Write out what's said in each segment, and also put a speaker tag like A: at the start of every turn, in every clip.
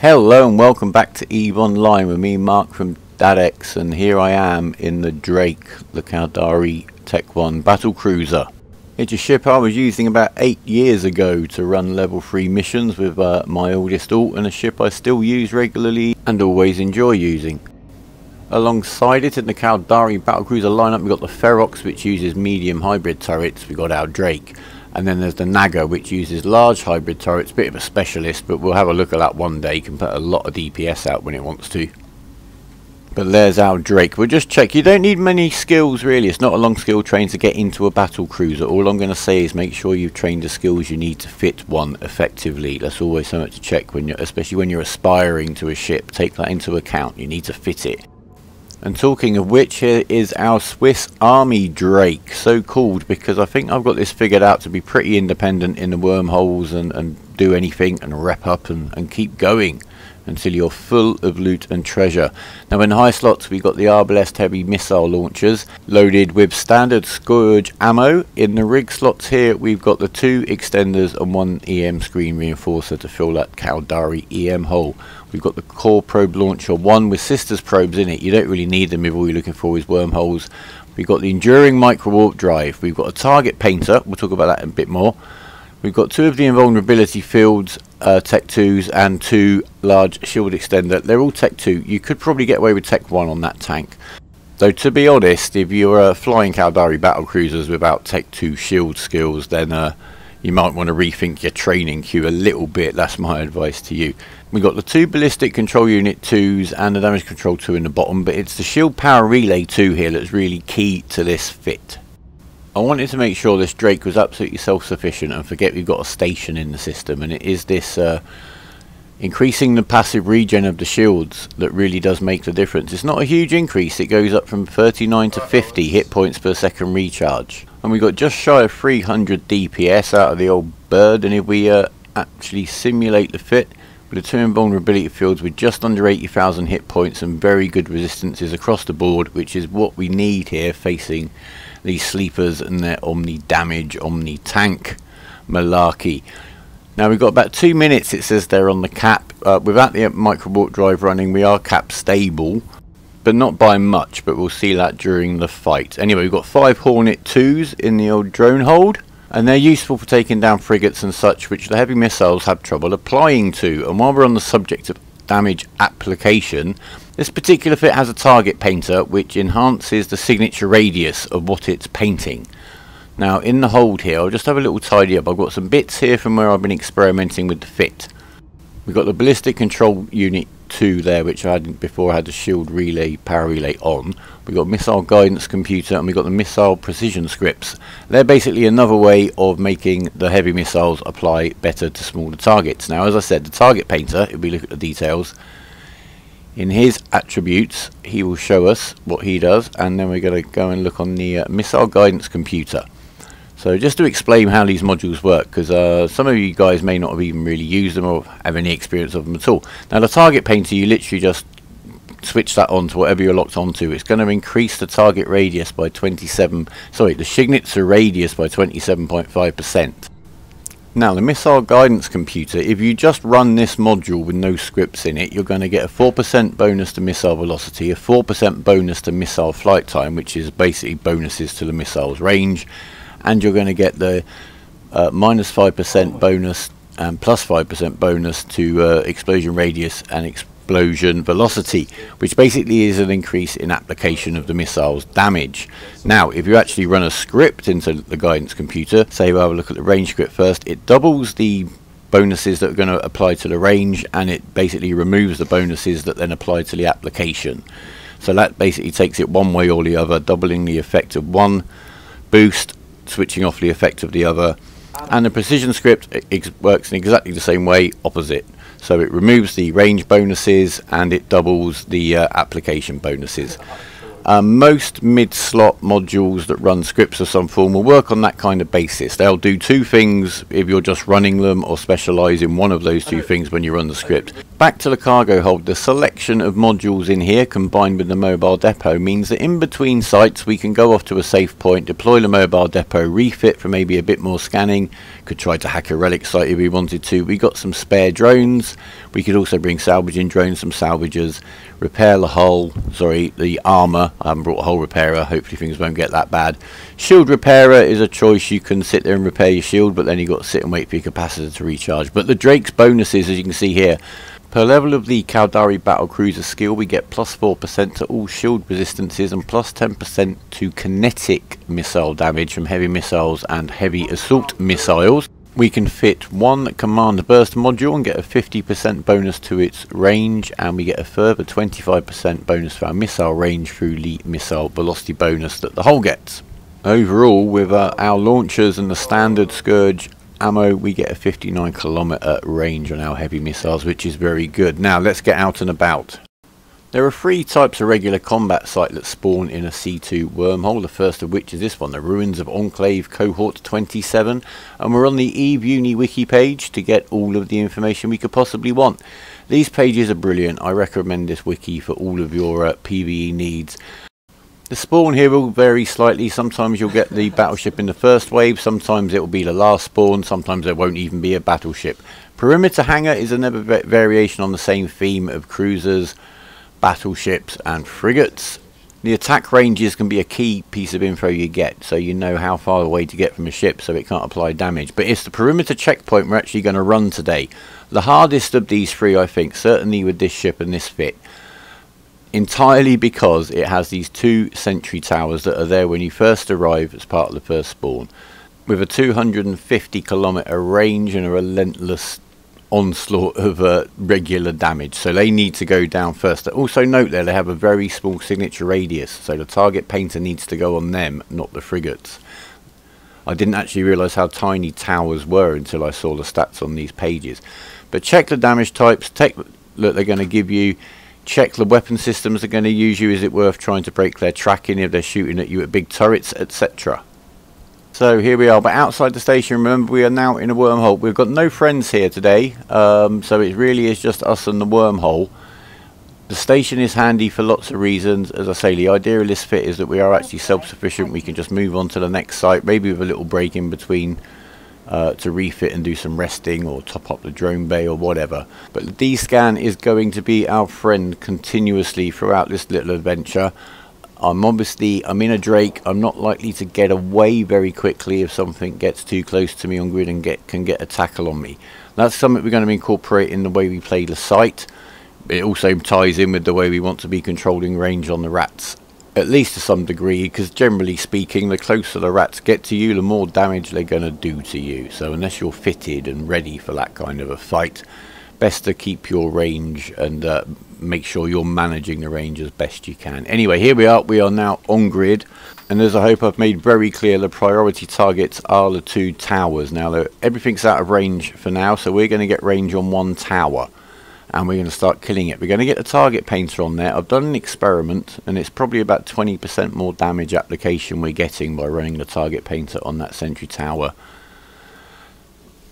A: Hello and welcome back to EVE Online with me Mark from Dad Dex and here I am in the Drake, the Caldari Tech 1 Battle Cruiser. It's a ship I was using about 8 years ago to run level 3 missions with uh, my oldest alt and a ship I still use regularly and always enjoy using. Alongside it in the Caldari Battlecruiser lineup we've got the Ferox which uses medium hybrid turrets, we've got our Drake and then there's the Naga which uses large hybrid turrets, bit of a specialist but we'll have a look at that one day, can put a lot of DPS out when it wants to. But there's our Drake. We'll just check. You don't need many skills really. It's not a long skill train to get into a battle cruiser. All I'm going to say is make sure you've trained the skills you need to fit one effectively. That's always something to check when you're, especially when you're aspiring to a ship. Take that into account. You need to fit it. And talking of which, here is our Swiss Army Drake, so called because I think I've got this figured out to be pretty independent in the wormholes and, and do anything and rep up and, and keep going until you're full of loot and treasure. Now in high slots we've got the Arbalest heavy missile launchers loaded with standard Scourge ammo. In the rig slots here we've got the two extenders and one EM screen reinforcer to fill that Caldari EM hole. We've got the core probe launcher, one with sisters probes in it. You don't really need them if all you're looking for is wormholes. We've got the enduring micro warp drive. We've got a target painter. We'll talk about that a bit more. We've got two of the invulnerability fields, uh, Tech 2s, and two large shield extender. They're all Tech 2. You could probably get away with Tech 1 on that tank. Though to be honest, if you're uh, flying Caldari battle cruisers without Tech 2 shield skills, then uh, you might want to rethink your training queue a little bit. That's my advice to you. We've got the two ballistic control unit 2s and the damage control 2 in the bottom, but it's the shield power relay 2 here that's really key to this fit. I wanted to make sure this Drake was absolutely self-sufficient and forget we've got a station in the system and it is this uh, increasing the passive regen of the shields that really does make the difference. It's not a huge increase, it goes up from 39 to 50 hit points per second recharge. And we got just shy of 300 DPS out of the old bird and if we uh, actually simulate the fit with the two fields with just under 80,000 hit points and very good resistances across the board which is what we need here facing these sleepers and their omni damage, omni tank malarkey. Now we've got about two minutes it says there on the cap. Uh, without the micro warp drive running we are cap stable but not by much but we'll see that during the fight. Anyway we've got five Hornet 2s in the old drone hold and they're useful for taking down frigates and such which the heavy missiles have trouble applying to and while we're on the subject of damage application this particular fit has a target painter which enhances the signature radius of what it's painting. Now in the hold here, I'll just have a little tidy up. I've got some bits here from where I've been experimenting with the fit. We've got the ballistic control unit 2 there which I hadn't before I had the shield relay, power relay on. We've got missile guidance computer and we've got the missile precision scripts. They're basically another way of making the heavy missiles apply better to smaller targets. Now as I said, the target painter, if we look at the details, in his attributes he will show us what he does and then we're going to go and look on the uh, missile guidance computer so just to explain how these modules work because uh, some of you guys may not have even really used them or have any experience of them at all. Now the target painter you literally just switch that on to whatever you're locked onto. It's going to increase the target radius by 27 sorry the signature radius by 27.5 percent. Now the missile guidance computer, if you just run this module with no scripts in it, you're going to get a 4% bonus to missile velocity, a 4% bonus to missile flight time, which is basically bonuses to the missile's range, and you're going to get the uh, minus 5% bonus and plus 5% bonus to uh, explosion radius and explosion velocity, which basically is an increase in application of the missile's damage. Now, if you actually run a script into the guidance computer, say we'll have a look at the range script first, it doubles the bonuses that are going to apply to the range and it basically removes the bonuses that then apply to the application. So that basically takes it one way or the other, doubling the effect of one boost, switching off the effect of the other. And the precision script works in exactly the same way, opposite. So it removes the range bonuses and it doubles the uh, application bonuses. Um, most mid-slot modules that run scripts of some form will work on that kind of basis. They'll do two things if you're just running them or specialise in one of those two things when you run the script. Back to the cargo hold, the selection of modules in here combined with the mobile depot means that in between sites we can go off to a safe point, deploy the mobile depot, refit for maybe a bit more scanning, could try to hack a relic site if we wanted to. We got some spare drones, we could also bring salvaging drones, some salvagers, repair the hull, sorry, the armour, I haven't brought a hull repairer, hopefully things won't get that bad. Shield repairer is a choice, you can sit there and repair your shield, but then you've got to sit and wait for your capacitor to recharge. But the Drake's bonuses, as you can see here, Per level of the Caldari Battle Cruiser skill, we get plus 4% to all shield resistances and plus 10% to kinetic missile damage from heavy missiles and heavy assault missiles. We can fit one command burst module and get a 50% bonus to its range and we get a further 25% bonus for our missile range through the missile velocity bonus that the hull gets. Overall, with uh, our launchers and the standard Scourge ammo we get a 59 kilometer range on our heavy missiles which is very good now let's get out and about there are three types of regular combat site that spawn in a C2 wormhole, the first of which is this one, the Ruins of Enclave Cohort 27, and we're on the EVE Uni wiki page to get all of the information we could possibly want. These pages are brilliant, I recommend this wiki for all of your uh, PvE needs. The spawn here will vary slightly. Sometimes you'll get the battleship in the first wave, sometimes it will be the last spawn, sometimes there won't even be a battleship. Perimeter hangar is another variation on the same theme of cruisers, battleships and frigates. The attack ranges can be a key piece of info you get, so you know how far away to get from a ship so it can't apply damage. But it's the perimeter checkpoint we're actually going to run today. The hardest of these three, I think, certainly with this ship and this fit, entirely because it has these two sentry towers that are there when you first arrive as part of the first spawn with a 250 kilometer range and a relentless onslaught of uh, regular damage. So they need to go down first. Also note there they have a very small signature radius so the target painter needs to go on them not the frigates. I didn't actually realise how tiny towers were until I saw the stats on these pages. But check the damage types take look they're going to give you check the weapon systems are going to use you. Is it worth trying to break their tracking if they're shooting at you at big turrets, etc. So here we are, but outside the station, remember we are now in a wormhole. We've got no friends here today, um, so it really is just us and the wormhole. The station is handy for lots of reasons. As I say, the idea of this fit is that we are actually self-sufficient. We can just move on to the next site, maybe with a little break in between uh, to refit and do some resting or top up the drone bay or whatever. But the D-scan is going to be our friend continuously throughout this little adventure. I'm obviously, I'm in a Drake, I'm not likely to get away very quickly if something gets too close to me on grid and get can get a tackle on me. That's something we're going to incorporate in the way we play the site. It also ties in with the way we want to be controlling range on the rats at least to some degree, because generally speaking, the closer the rats get to you, the more damage they're going to do to you. So unless you're fitted and ready for that kind of a fight, best to keep your range and uh, make sure you're managing the range as best you can. Anyway, here we are. We are now on grid. And as I hope I've made very clear, the priority targets are the two towers. Now, everything's out of range for now, so we're going to get range on one tower and we're going to start killing it. We're going to get a target painter on there. I've done an experiment and it's probably about 20% more damage application we're getting by running the target painter on that sentry tower.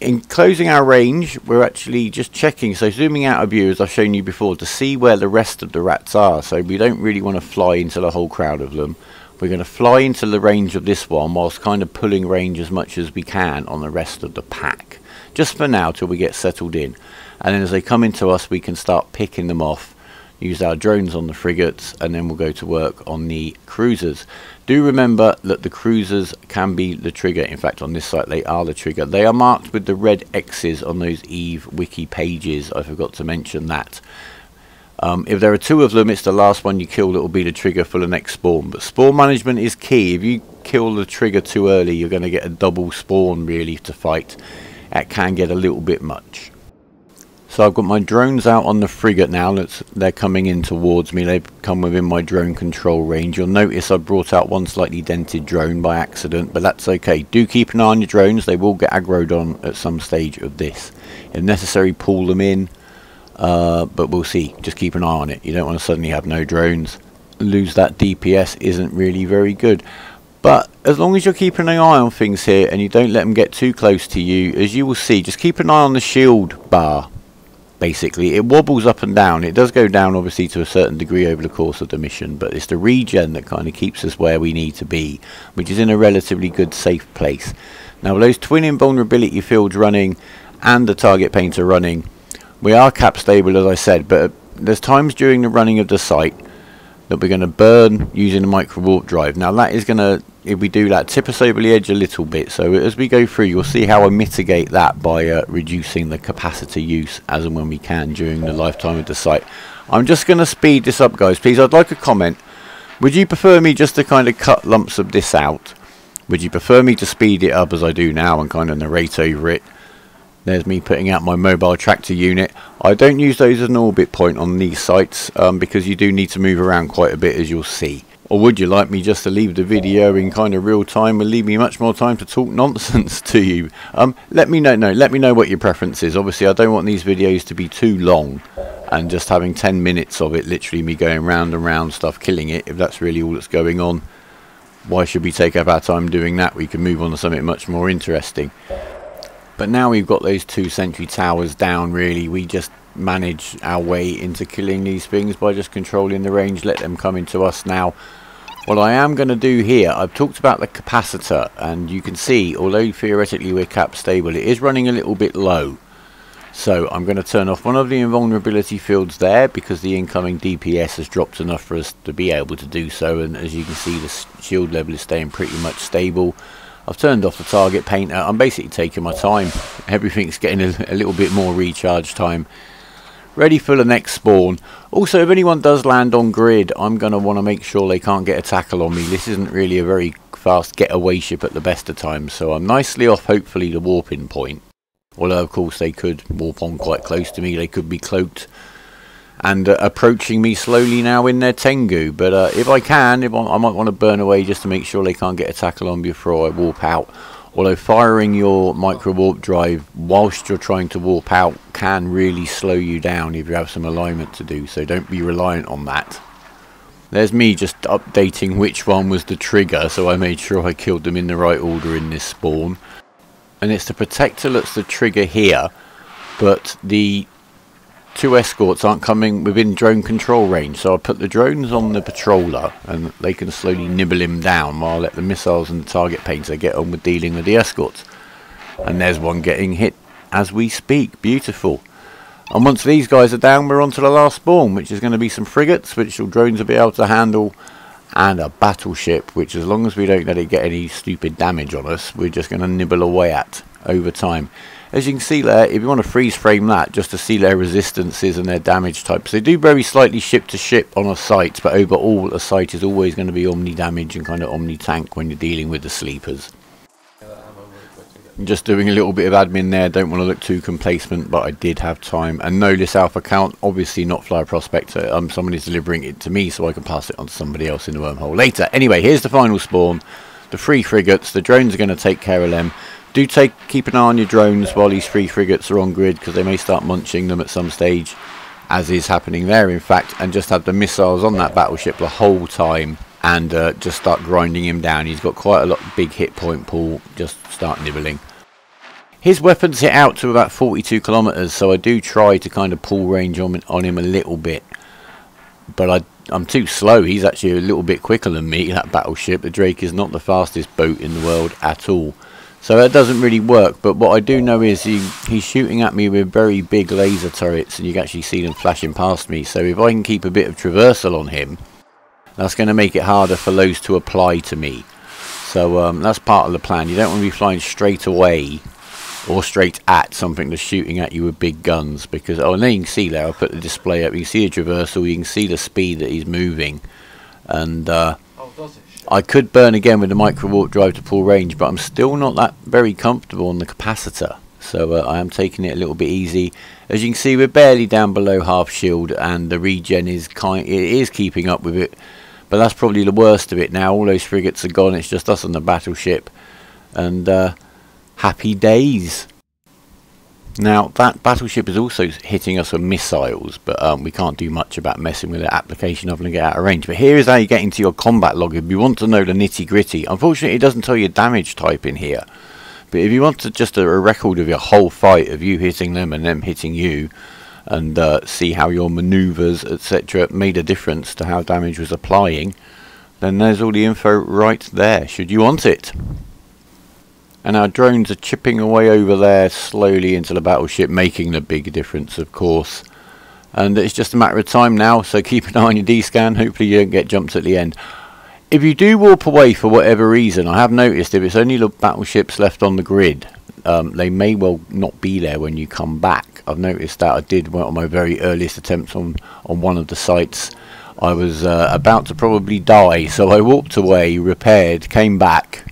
A: In closing our range, we're actually just checking, so zooming out of view as I've shown you before, to see where the rest of the rats are. So we don't really want to fly into the whole crowd of them. We're going to fly into the range of this one whilst kind of pulling range as much as we can on the rest of the pack. Just for now till we get settled in. And then as they come into us we can start picking them off use our drones on the frigates and then we'll go to work on the cruisers. Do remember that the cruisers can be the trigger. In fact on this site they are the trigger. They are marked with the red X's on those Eve wiki pages. I forgot to mention that. Um, if there are two of them it's the last one you kill that will be the trigger for the next spawn. But spawn management is key. If you kill the trigger too early you're going to get a double spawn really to fight it can get a little bit much so I've got my drones out on the frigate now. Let's, they're coming in towards me. They've come within my drone control range. You'll notice I brought out one slightly dented drone by accident, but that's okay. Do keep an eye on your drones. They will get aggroed on at some stage of this. If necessary, pull them in, uh, but we'll see. Just keep an eye on it. You don't want to suddenly have no drones. Lose that DPS isn't really very good. But as long as you're keeping an eye on things here and you don't let them get too close to you, as you will see, just keep an eye on the shield bar basically. It wobbles up and down. It does go down, obviously, to a certain degree over the course of the mission, but it's the regen that kind of keeps us where we need to be, which is in a relatively good, safe place. Now, with those twin invulnerability fields running and the target painter running, we are cap stable, as I said, but there's times during the running of the site that we're going to burn using the micro warp drive. Now that is going to, if we do that, tip us over the edge a little bit. So as we go through, you'll see how I mitigate that by uh, reducing the capacitor use as and when we can during the lifetime of the site. I'm just going to speed this up, guys. Please, I'd like a comment. Would you prefer me just to kind of cut lumps of this out? Would you prefer me to speed it up as I do now and kind of narrate over it? There's me putting out my mobile tractor unit. I don't use those as an orbit point on these sites um, because you do need to move around quite a bit as you'll see. Or would you like me just to leave the video in kind of real time and leave me much more time to talk nonsense to you? Um, let me know, no, let me know what your preference is. Obviously I don't want these videos to be too long and just having 10 minutes of it, literally me going round and round stuff, killing it, if that's really all that's going on. Why should we take up our time doing that? We can move on to something much more interesting. But now we've got those two sentry towers down, really, we just manage our way into killing these things by just controlling the range, let them come into us now. What I am going to do here, I've talked about the capacitor, and you can see, although theoretically we're cap stable, it is running a little bit low. So I'm going to turn off one of the invulnerability fields there because the incoming DPS has dropped enough for us to be able to do so and as you can see the shield level is staying pretty much stable. I've turned off the target painter. I'm basically taking my time. Everything's getting a, a little bit more recharge time. Ready for the next spawn. Also, if anyone does land on grid, I'm going to want to make sure they can't get a tackle on me. This isn't really a very fast getaway ship at the best of times, so I'm nicely off, hopefully, the warping point. Although, of course, they could warp on quite close to me. They could be cloaked and uh, approaching me slowly now in their Tengu. But uh, if I can, if I, I, might want to burn away just to make sure they can't get a tackle on before I warp out. Although firing your micro warp drive whilst you're trying to warp out can really slow you down if you have some alignment to do. So don't be reliant on that. There's me just updating which one was the trigger so I made sure I killed them in the right order in this spawn. And it's the protector that's the trigger here but the two escorts aren't coming within drone control range, so I put the drones on the patroller and they can slowly nibble him down while I let the missiles and the target painter get on with dealing with the escorts. And there's one getting hit as we speak. Beautiful. And once these guys are down, we're on to the last spawn, which is going to be some frigates, which the drones will be able to handle, and a battleship, which as long as we don't let it get any stupid damage on us, we're just going to nibble away at over time. As you can see there, if you want to freeze frame that, just to see their resistances and their damage types, they do vary slightly ship to ship on a site, but overall a site is always going to be omni damage and kind of omni tank when you're dealing with the sleepers. Just doing a little bit of admin there, don't want to look too complacent, but I did have time. And no, this alpha count, obviously not Flyer Prospector. Um, someone is delivering it to me so I can pass it on to somebody else in the wormhole later. Anyway, here's the final spawn. The three frigates, the drones are going to take care of them do take keep an eye on your drones while these three frigates are on grid because they may start munching them at some stage as is happening there in fact and just have the missiles on that battleship the whole time and uh, just start grinding him down he's got quite a lot of big hit point pool just start nibbling his weapons hit out to about 42 kilometers so I do try to kind of pull range on, on him a little bit but I I'm too slow. He's actually a little bit quicker than me, that battleship. The Drake is not the fastest boat in the world at all. So that doesn't really work, but what I do know is he, he's shooting at me with very big laser turrets and you can actually see them flashing past me. So if I can keep a bit of traversal on him, that's going to make it harder for those to apply to me. So um, that's part of the plan. You don't want to be flying straight away or straight at something that's shooting at you with big guns because, oh, and then you can see there, I'll put the display up, you can see the traversal, you can see the speed that he's moving. And uh, I could burn again with the micro warp drive to full range, but I'm still not that very comfortable on the capacitor. So uh, I am taking it a little bit easy. As you can see, we're barely down below half shield, and the regen is kind. It is keeping up with it, but that's probably the worst of it now. All those frigates are gone. It's just us on the battleship, and uh, happy days. Now, that battleship is also hitting us with missiles, but um, we can't do much about messing with the application other than get out of range. But here is how you get into your combat log if you want to know the nitty gritty. Unfortunately, it doesn't tell you damage type in here. But if you want to just a, a record of your whole fight, of you hitting them and them hitting you, and uh, see how your manoeuvres, etc., made a difference to how damage was applying, then there's all the info right there, should you want it. And our drones are chipping away over there slowly into the battleship, making the big difference, of course. And it's just a matter of time now, so keep an eye on your D-scan. Hopefully you don't get jumped at the end. If you do warp away for whatever reason, I have noticed if it's only the battleships left on the grid, um, they may well not be there when you come back. I've noticed that I did one of my very earliest attempts on, on one of the sites. I was uh, about to probably die, so I walked away, repaired, came back,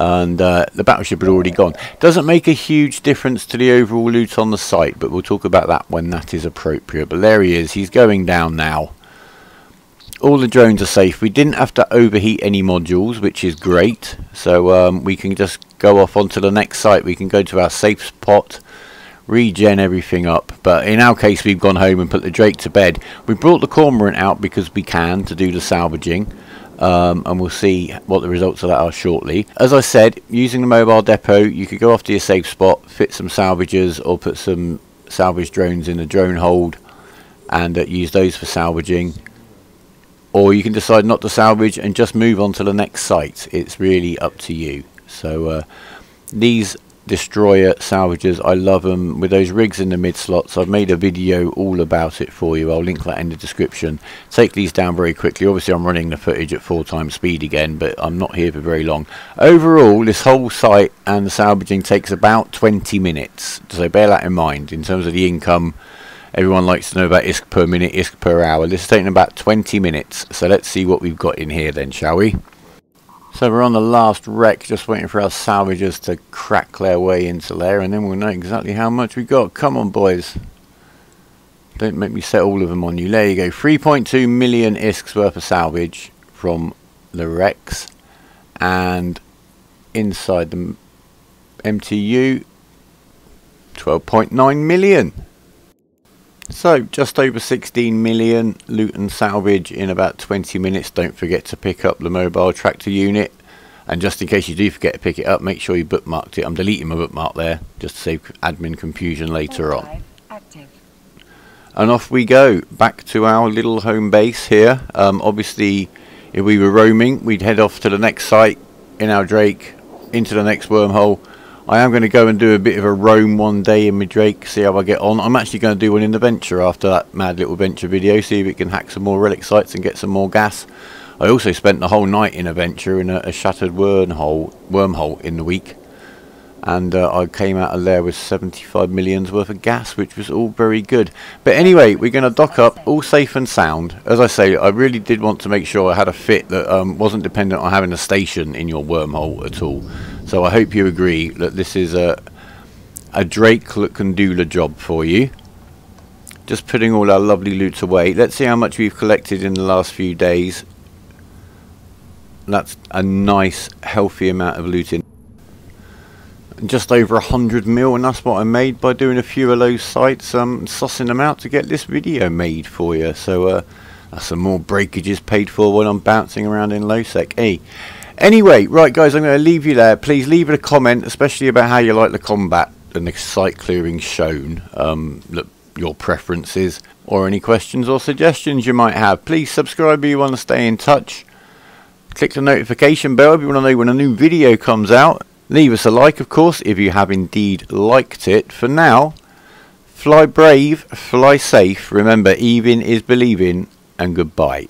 A: and uh, the battleship had already gone. Doesn't make a huge difference to the overall loot on the site, but we'll talk about that when that is appropriate. But there he is, he's going down now. All the drones are safe. We didn't have to overheat any modules, which is great. So um, we can just go off onto the next site. We can go to our safe spot, regen everything up. But in our case, we've gone home and put the Drake to bed. We brought the Cormorant out because we can to do the salvaging um, and we'll see what the results of that are shortly. As I said, using the mobile depot, you could go off to your safe spot, fit some salvages or put some salvage drones in the drone hold and uh, use those for salvaging. Or you can decide not to salvage and just move on to the next site. It's really up to you. So uh, these destroyer salvagers I love them with those rigs in the mid slots I've made a video all about it for you. I'll link that in the description. Take these down very quickly. Obviously I'm running the footage at full time speed again but I'm not here for very long. Overall this whole site and the salvaging takes about 20 minutes so bear that in mind. In terms of the income everyone likes to know about ISK per minute ISK per hour. This is taking about 20 minutes so let's see what we've got in here then shall we so we're on the last wreck, just waiting for our salvagers to crack their way into there, and then we'll know exactly how much we've got. Come on, boys. Don't make me set all of them on you. There you go. 3.2 million ISKs worth of salvage from the wrecks. And inside the MTU, 12.9 million. So, just over 16 million loot and salvage in about 20 minutes. Don't forget to pick up the mobile tractor unit. And just in case you do forget to pick it up, make sure you bookmarked it. I'm deleting my bookmark there, just to save admin confusion later on. And off we go, back to our little home base here. Um, obviously, if we were roaming, we'd head off to the next site in our Drake, into the next wormhole, I am going to go and do a bit of a roam one day in my Drake, see how I get on. I'm actually going to do one in the Venture after that mad little Venture video, see if it can hack some more relic sites and get some more gas. I also spent the whole night in a Venture in a, a shattered wormhole, wormhole in the week. And uh, I came out of there with 75 millions worth of gas, which was all very good. But anyway, we're going to dock up, all safe and sound. As I say, I really did want to make sure I had a fit that um, wasn't dependent on having a station in your wormhole at all. So I hope you agree that this is a, a Drake that can do the job for you. Just putting all our lovely loot away. Let's see how much we've collected in the last few days. That's a nice, healthy amount of looting. Just over a hundred mil, and that's what I made by doing a few of those sites, um, sussing them out to get this video made for you. So uh, that's some more breakages paid for when I'm bouncing around in low sec. Hey. Anyway, right guys, I'm going to leave you there. Please leave a comment, especially about how you like the combat and the site clearing shown, um, your preferences, or any questions or suggestions you might have. Please subscribe if you want to stay in touch. Click the notification bell if you want to know when a new video comes out. Leave us a like, of course, if you have indeed liked it. For now, fly brave, fly safe. Remember, even is believing, and goodbye.